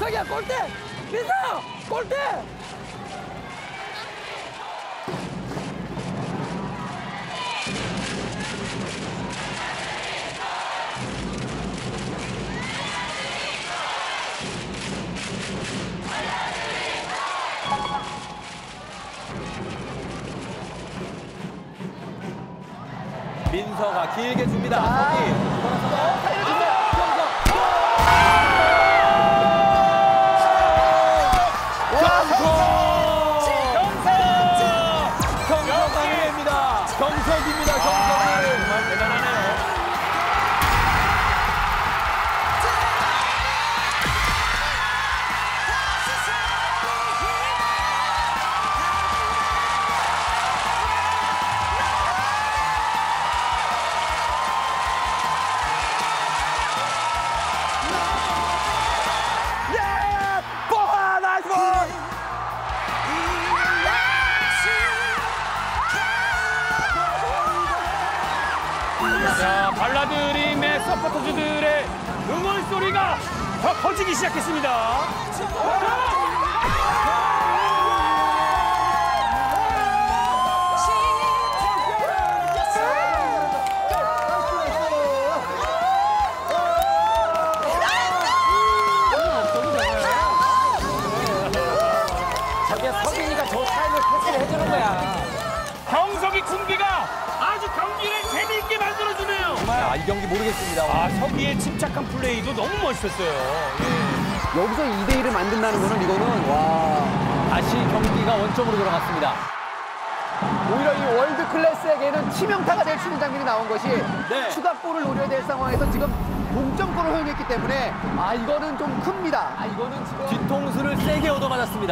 저기야 골대 민서 골대 민서가 길게 줍니다. 서기. 돌아서서 경석 자, 발라드림의 서포터즈들의 응원 소리가 더 커지기 시작했습니다. 저기야 서빈이가 저 타임을 패스를 해주는 거야 이 경기 모르겠습니다. 아, 서기의 침착한 플레이도 너무 멋있었어요. 예. 여기서 2대1을 만든다는 거는 이거는 와 다시 경기가 원점으로 돌아갔습니다. 오히려 이 월드 클래스에게는 치명타가 될 수 있는 장면이 나온 것이 네. 추가골을 노려야 될 상황에서 지금 동점골을 허용했기 때문에 아 이거는 좀 큽니다. 아 이거는 지금 뒤통수를 세게 얻어맞았습니다.